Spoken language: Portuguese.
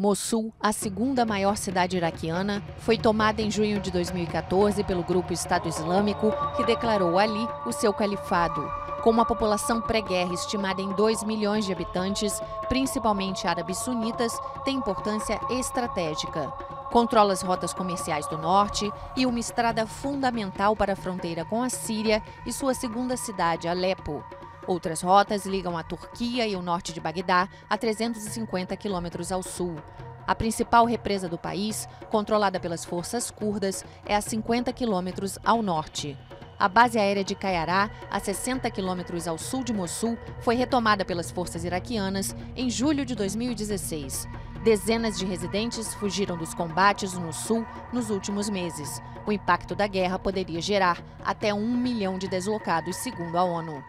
Mossul, a segunda maior cidade iraquiana, foi tomada em junho de 2014 pelo grupo Estado Islâmico, que declarou ali o seu califado. Com uma população pré-guerra estimada em 2 milhões de habitantes, principalmente árabes sunitas, tem importância estratégica. Controla as rotas comerciais do norte e uma estrada fundamental para a fronteira com a Síria e sua segunda cidade, Alepo. Outras rotas ligam a Turquia e o norte de Bagdá a 350 quilômetros ao sul. A principal represa do país, controlada pelas forças curdas, é a 50 quilômetros ao norte. A base aérea de Caiará, a 60 quilômetros ao sul de Mossul, foi retomada pelas forças iraquianas em julho de 2016. Dezenas de residentes fugiram dos combates no sul nos últimos meses. O impacto da guerra poderia gerar até um milhão de deslocados, segundo a ONU.